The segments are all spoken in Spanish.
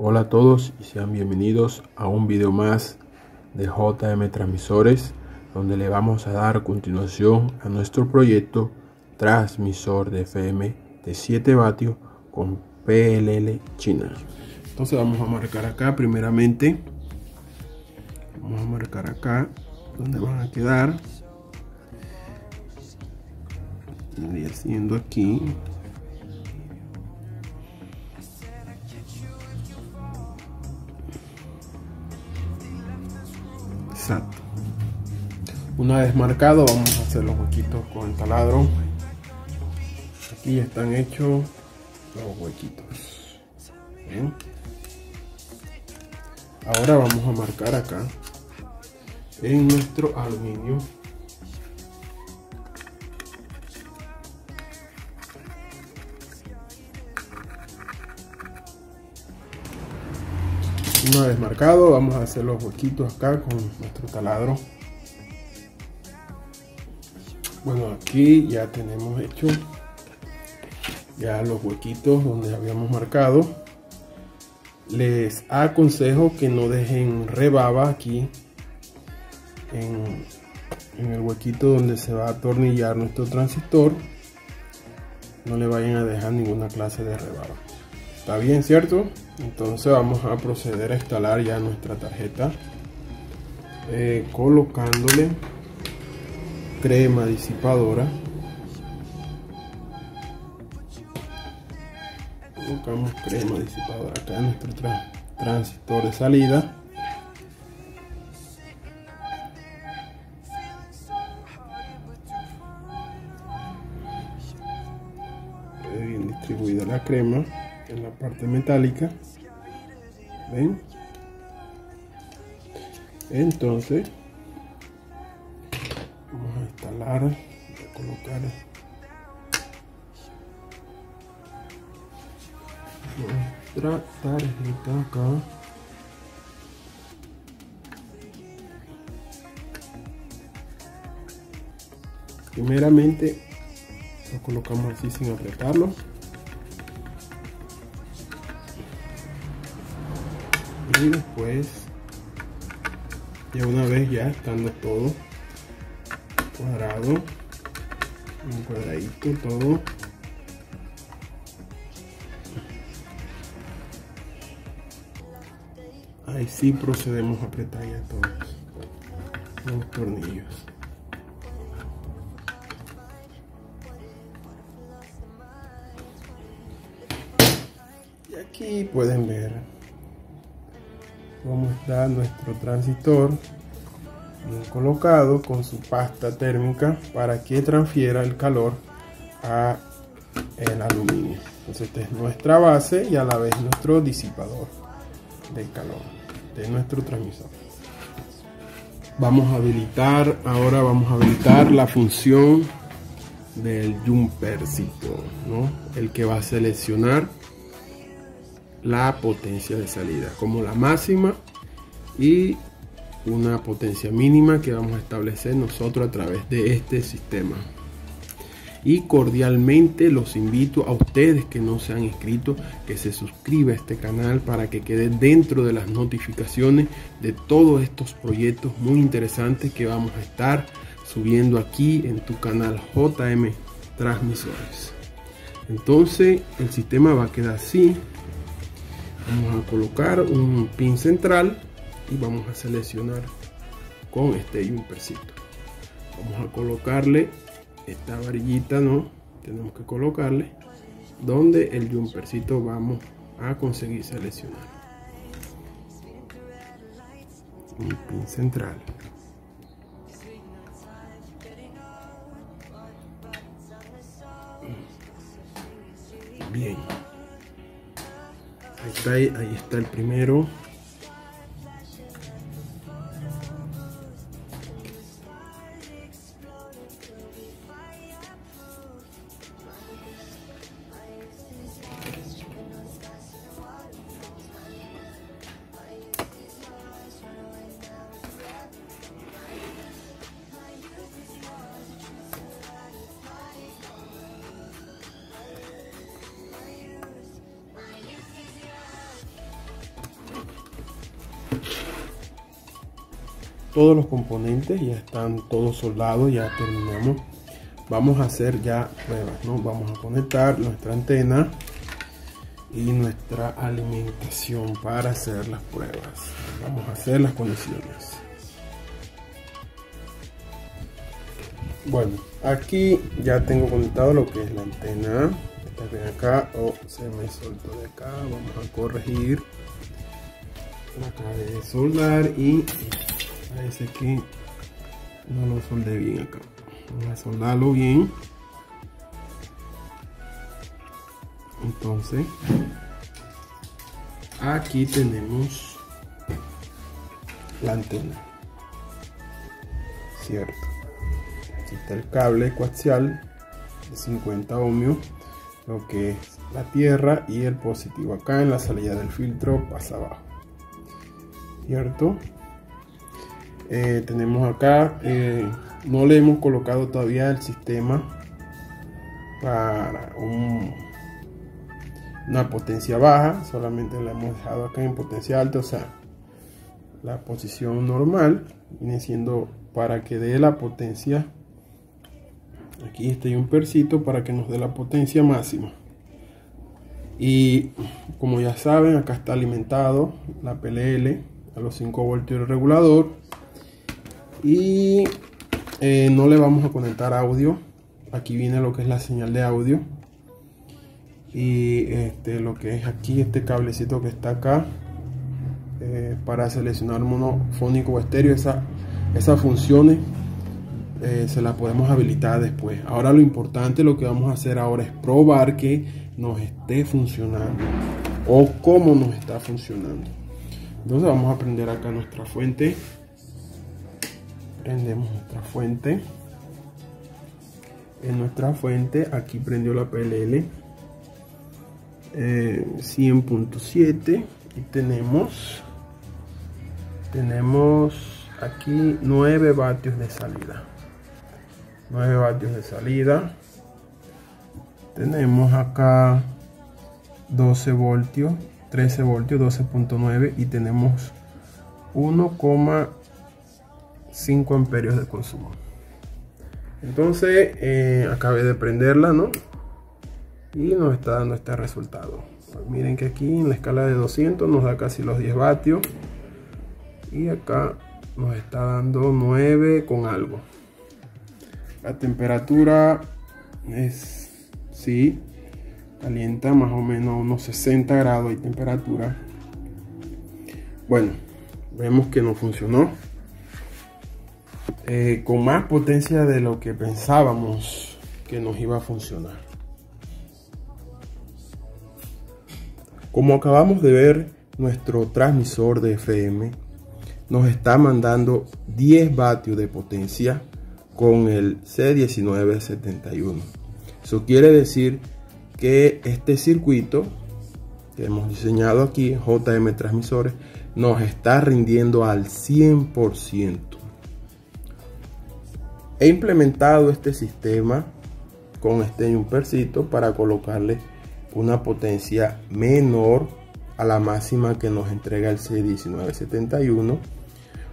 Hola a todos y sean bienvenidos a un video más de JM Transmisores donde le vamos a dar continuación a nuestro proyecto transmisor de FM de 7 vatios con PLL China. Entonces vamos a marcar acá primeramente. Vamos a marcar acá donde van a quedar. Y haciendo aquí Una vez marcado, vamos a hacer los huequitos con el taladro. Aquí están hechos los huequitos. Ahora vamos a marcar acá en nuestro aluminio. Una vez marcado, vamos a hacer los huequitos acá con nuestro taladro. Bueno, aquí ya tenemos hecho ya los huequitos donde habíamos marcado. Les aconsejo que no dejen rebaba aquí en, en el huequito donde se va a atornillar nuestro transistor. No le vayan a dejar ninguna clase de rebaba. Está bien, ¿cierto? Entonces vamos a proceder a instalar ya nuestra tarjeta. Eh, colocándole crema disipadora. Colocamos crema disipadora acá en nuestro transistor de salida. bien distribuida la crema en la parte metálica. Ven entonces vamos a instalar a colocar. Nuestra tarjeta acá. Primeramente lo colocamos así sin apretarlo y después ya una vez ya estando todo cuadrado un cuadradito todo. Ahí sí procedemos a apretar ya todos los tornillos. Y aquí pueden ver cómo está nuestro transistor bien colocado con su pasta térmica para que transfiera el calor a el aluminio entonces esta es nuestra base y a la vez nuestro disipador de calor de nuestro transmisor vamos a habilitar ahora vamos a habilitar la función del jumpercito ¿no? el que va a seleccionar la potencia de salida como la máxima y una potencia mínima que vamos a establecer nosotros a través de este sistema. Y cordialmente los invito a ustedes que no se han inscrito que se suscriban a este canal para que quede dentro de las notificaciones de todos estos proyectos muy interesantes que vamos a estar subiendo aquí en tu canal JM Transmisores. Entonces el sistema va a quedar así vamos a colocar un pin central y vamos a seleccionar con este jumpercito vamos a colocarle esta varillita no tenemos que colocarle donde el jumpercito vamos a conseguir seleccionar. Un pin central. Bien Ahí está, ahí está el primero. Todos los componentes, ya están todos soldados, ya terminamos. Vamos a hacer ya pruebas, ¿no? Vamos a conectar nuestra antena y nuestra alimentación para hacer las pruebas. Vamos a hacer las conexiones. Bueno, aquí ya tengo conectado lo que es la antena. Está bien acá o se me soltó de acá. Vamos a corregir. Acabé de soldar y parece que no lo soldé bien acá. Vamos a soldarlo bien. Entonces, aquí tenemos la antena. Cierto. Aquí está el cable coaxial de 50 ohmios, lo que es la tierra y el positivo acá en la salida del filtro pasa abajo. ¿Cierto? Eh, tenemos acá, eh, no le hemos colocado todavía el sistema para un una potencia baja, solamente la hemos dejado acá en potencia alta, o sea, la posición normal viene siendo para que dé la potencia. Aquí está un persito para que nos dé la potencia máxima. Y como ya saben, acá está alimentado la PLL a los 5 voltios del regulador. Y eh, no le vamos a conectar audio. Aquí viene lo que es la señal de audio. Y este, lo que es aquí este cablecito que está acá eh, para seleccionar monofónico o estéreo esa, esas funciones eh, se las podemos habilitar después. Ahora lo importante lo que vamos a hacer ahora es probar que nos esté funcionando o cómo nos está funcionando. Entonces vamos a prender acá nuestra fuente prendemos nuestra fuente. En nuestra fuente aquí prendió la PLL 100.7 eh, y tenemos tenemos aquí 9 vatios de salida. 9 vatios de salida. Tenemos acá 12 voltios 13 voltios 12.9 y tenemos 1,5 amperios de consumo. Entonces eh, acabé de prenderla no y nos está dando este resultado. Pues miren que aquí en la escala de 200 nos da casi los 10 vatios. Y acá nos está dando 9 con algo. La temperatura es sí calienta más o menos unos 60 grados de temperatura. Bueno vemos que no funcionó eh, con más potencia de lo que pensábamos que nos iba a funcionar Como acabamos de ver, nuestro transmisor de FM nos está mandando 10 vatios de potencia con el C1971. Eso quiere decir que este circuito que hemos diseñado aquí, JM Transmisores, nos está rindiendo al 100%. He implementado este sistema con este jumpercito para colocarle una potencia menor a la máxima que nos entrega el C1971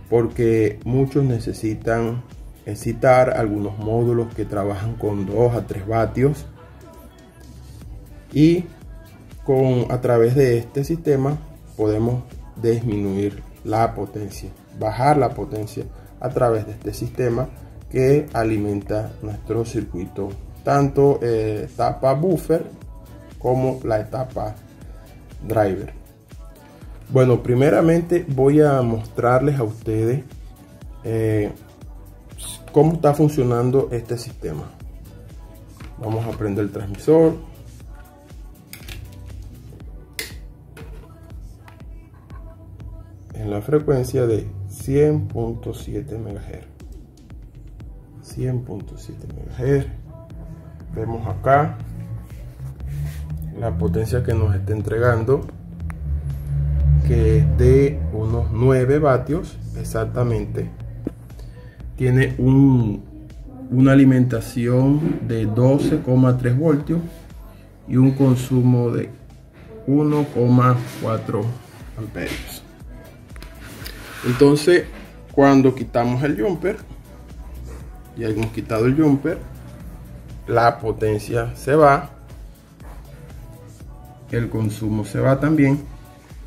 porque muchos necesitan excitar algunos módulos que trabajan con 2 a 3 vatios. Y con a través de este sistema podemos disminuir la potencia bajar la potencia a través de este sistema que alimenta nuestro circuito tanto eh, tapa buffer como la etapa driver. Bueno, primeramente voy a mostrarles a ustedes eh, cómo está funcionando este sistema. Vamos a prender el transmisor. En la frecuencia de 100.7 MHz. 100.7 MHz. Vemos acá la potencia que nos está entregando que es de unos 9 vatios exactamente tiene un, una alimentación de 12,3 voltios y un consumo de 1,4 amperios entonces Cuando quitamos el jumper, ya hemos quitado el jumper, la potencia se va, el consumo se va también,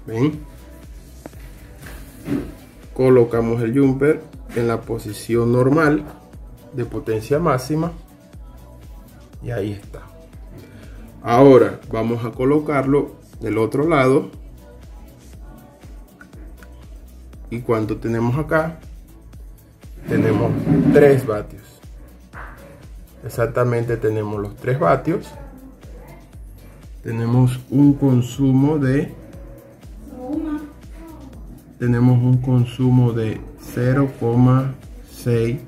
¿ven? Colocamos el jumper en la posición normal de potencia máxima y ahí está. Ahora vamos a colocarlo del otro lado ¿Y cuánto tenemos acá? Tenemos 3 vatios. Exactamente tenemos los 3 vatios. Tenemos un consumo de... Tenemos un consumo de 0,6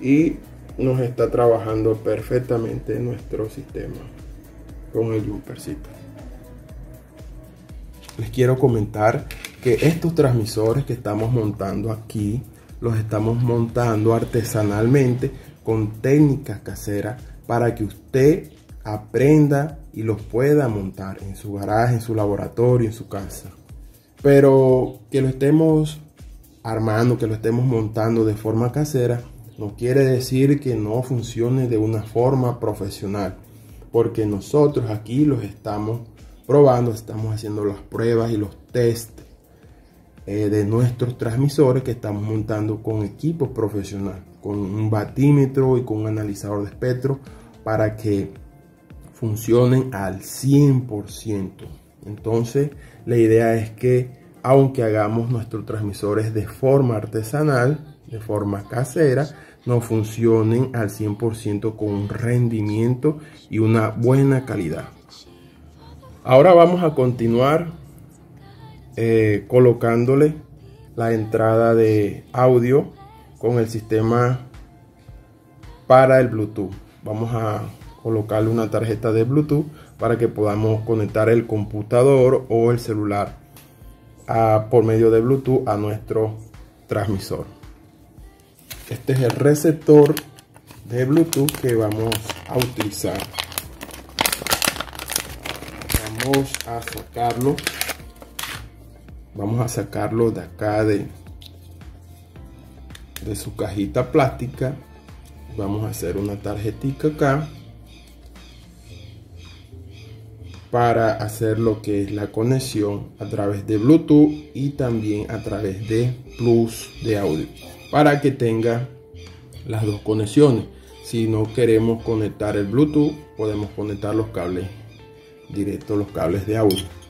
y nos está trabajando perfectamente nuestro sistema con el jumpercito les quiero comentar que estos transmisores que estamos montando aquí los estamos montando artesanalmente con técnicas caseras para que usted aprenda y los pueda montar en su garaje, en su laboratorio, en su casa. Pero que lo estemos armando, que lo estemos montando de forma casera, no quiere decir que no funcione de una forma profesional, porque nosotros aquí los estamos probando, estamos haciendo las pruebas y los test eh, de nuestros transmisores que estamos montando con equipo profesional, con un batímetro y con un analizador de espectro para que funcionen al 100%. Entonces, la idea es que aunque hagamos nuestros transmisores de forma artesanal, de forma casera, no funcionen al 100% con un rendimiento y una buena calidad. Ahora vamos a continuar eh, colocándole la entrada de audio con el sistema para el Bluetooth. Vamos a colocarle una tarjeta de Bluetooth para que podamos conectar el computador o el celular por medio de Bluetooth a nuestro transmisor. Este es el receptor de Bluetooth que vamos a utilizar vamos a sacarlo vamos a sacarlo de acá de de su cajita plástica. Vamos a hacer una tarjetita acá para hacer lo que es la conexión a través de Bluetooth y también a través de Plus de audio para que tenga las dos conexiones. Si no queremos conectar el Bluetooth podemos conectar los cables directo los cables de audio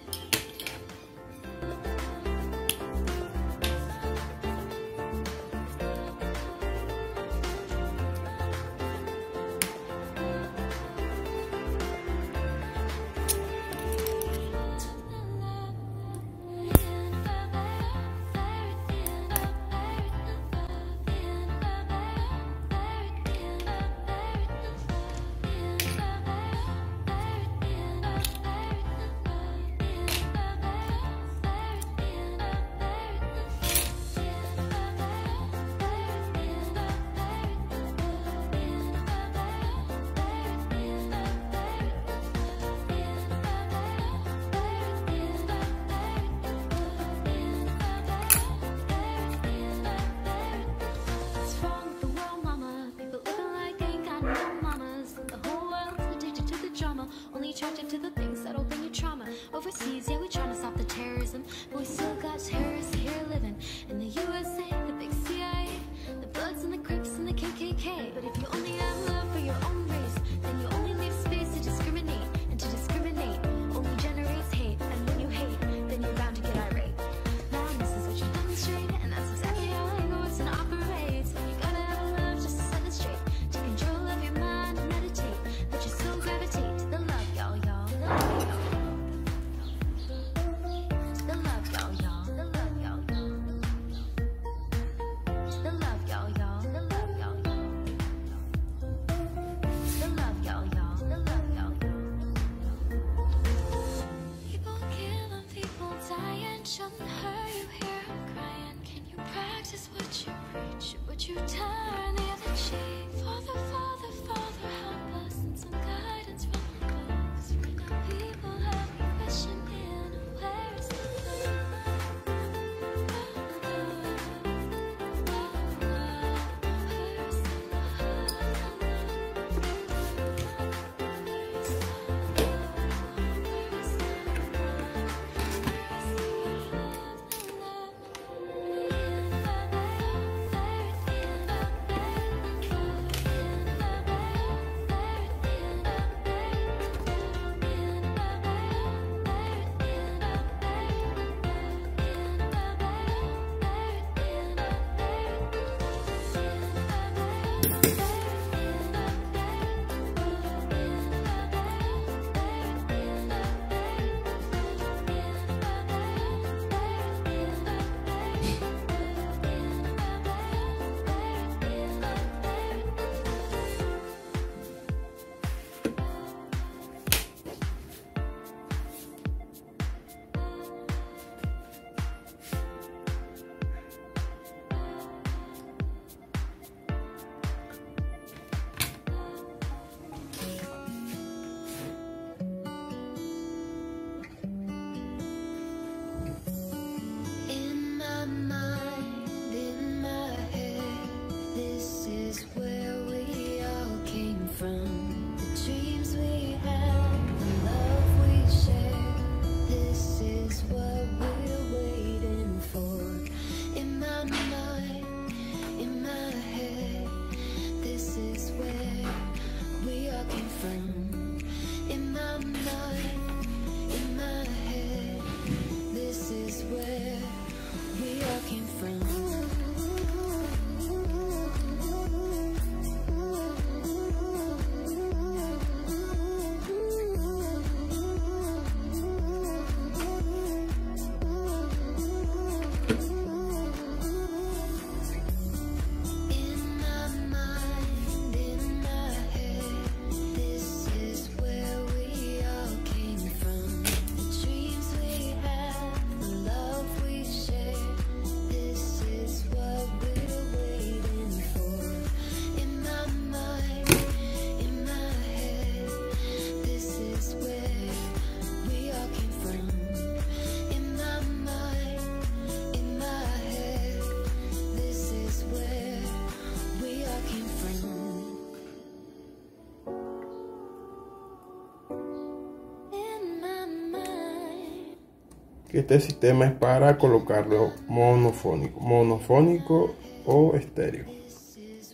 este sistema es para colocarlo monofónico, monofónico o estéreo.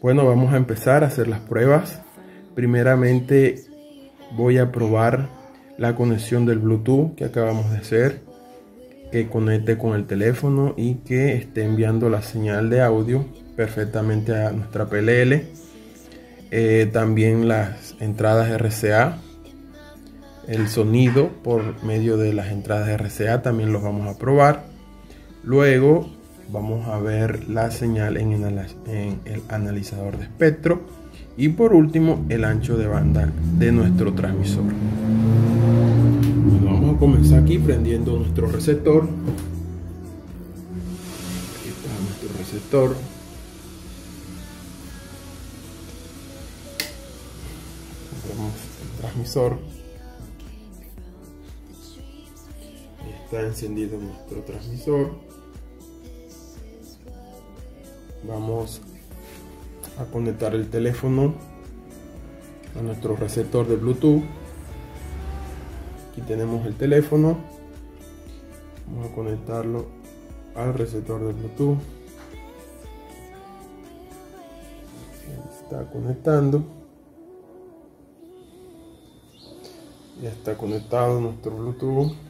Bueno, vamos a empezar a hacer las pruebas. Primeramente voy a probar la conexión del Bluetooth que acabamos de hacer, que conecte con el teléfono y que esté enviando la señal de audio perfectamente a nuestra PLL. Eh, también las entradas RCA, el sonido por medio de las entradas RCA también los vamos a probar. Luego vamos a ver la señal en el, analizador de espectro y por último el ancho de banda de nuestro transmisor. vamos a comenzar aquí prendiendo nuestro receptor. Aquí está nuestro receptor. Vemos el transmisor. Está encendido nuestro transmisor. Vamos a conectar el teléfono a nuestro receptor de Bluetooth. Aquí tenemos el teléfono. Vamos a conectarlo al receptor de Bluetooth. Está conectando. Ya está conectado nuestro Bluetooth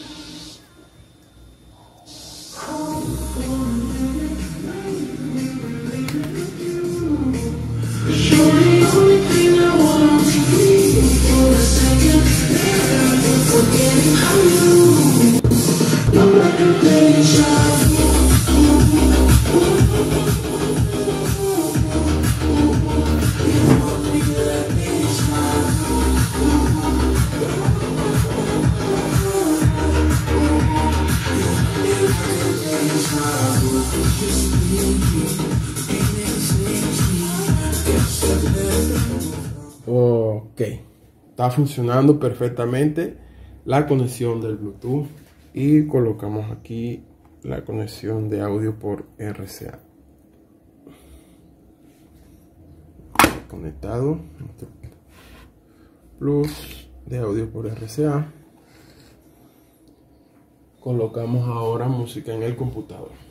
Ok, está funcionando perfectamente la conexión del Bluetooth y colocamos aquí la conexión de audio por RCA. Conectado plus de audio por RCA. Colocamos ahora música en el computador.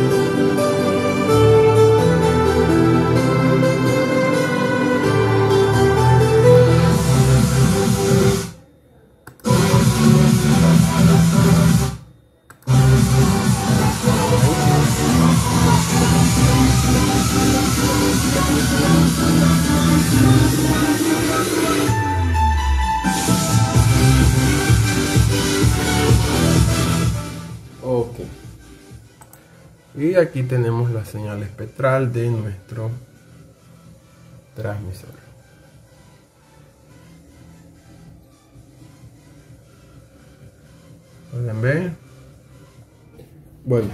y aquí tenemos la señal espectral de nuestro transmisor. Pueden ver bueno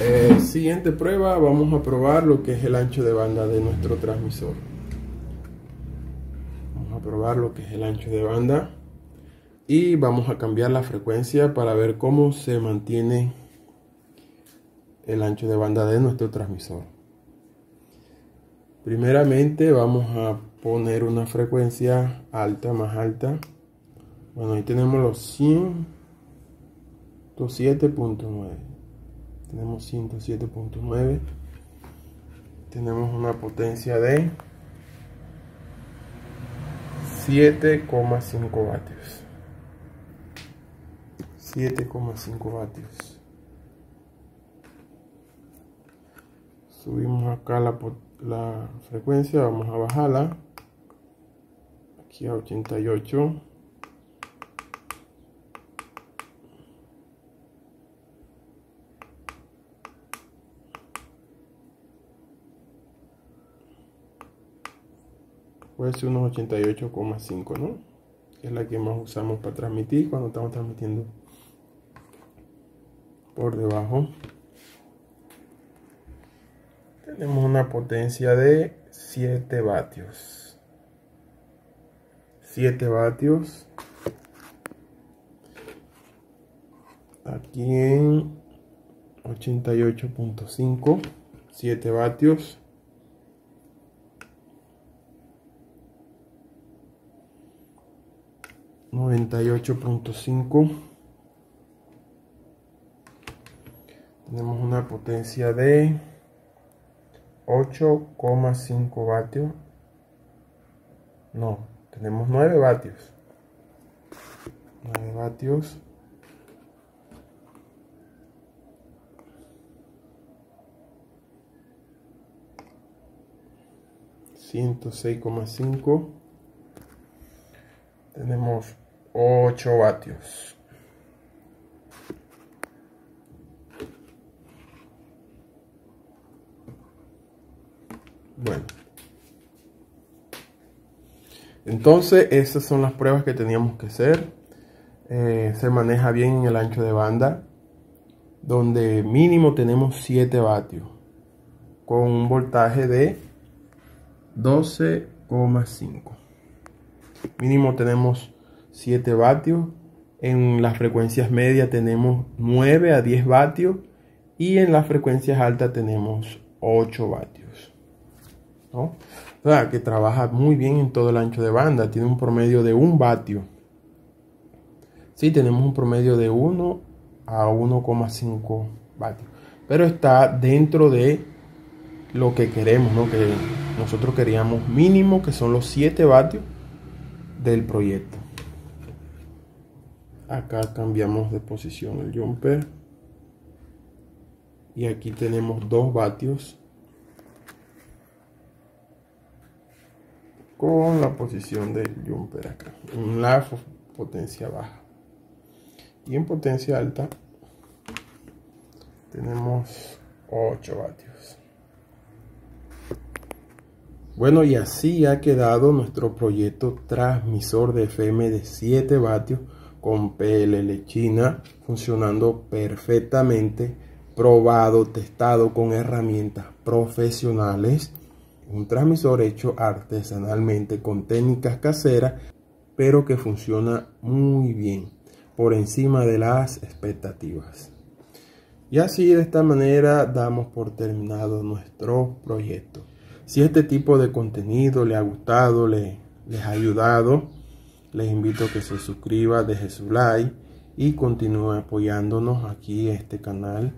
eh, siguiente prueba vamos a probar lo que es el ancho de banda de nuestro transmisor. Vamos a probar lo que es el ancho de banda y vamos a cambiar la frecuencia para ver cómo se mantiene el ancho de banda de nuestro transmisor. Primeramente vamos a poner una frecuencia alta, más alta. Bueno, ahí tenemos los 107.9. Tenemos 107.9. Tenemos una potencia de 7,5 vatios. 7,5 vatios. Subimos acá la, la frecuencia vamos a bajarla. Aquí a 88 puede ser unos 88,5 no es la que más usamos para transmitir cuando estamos transmitiendo por debajo tenemos una potencia de 7 vatios. 7 vatios. Aquí en 88.5 7 vatios. noventa y ocho punto cinco. Tenemos una potencia de 8,5 vatios. No tenemos 9 vatios. 9 vatios. 106,5 tenemos 8 vatios bueno entonces esas son las pruebas que teníamos que hacer. Eh, se maneja bien en el ancho de banda donde mínimo tenemos 7 vatios con un voltaje de 12,5 mínimo tenemos 7 vatios. En las frecuencias medias tenemos 9 a 10 vatios y en las frecuencias altas tenemos 8 vatios ¿no? O sea, que trabaja muy bien en todo el ancho de banda tiene un promedio de 1 vatio sí, tenemos un promedio de 1 a 1,5 vatios pero está dentro de lo que queremos, ¿no? Que nosotros queríamos mínimo, que son los 7 vatios del proyecto. Acá cambiamos de posición el jumper. Y aquí tenemos 2 vatios. Con la posición del jumper acá. En la potencia baja. Y en potencia alta tenemos 8 vatios. Bueno, y así ha quedado nuestro proyecto transmisor de FM de 7 vatios con PLL China funcionando perfectamente, probado, testado con herramientas profesionales. Un transmisor hecho artesanalmente con técnicas caseras, pero que funciona muy bien, por encima de las expectativas. Y así de esta manera damos por terminado nuestro proyecto. Si este tipo de contenido le ha gustado, le, les ha ayudado, les invito a que se suscriba, deje su like y continúe apoyándonos aquí en este canal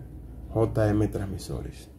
JM Transmisores.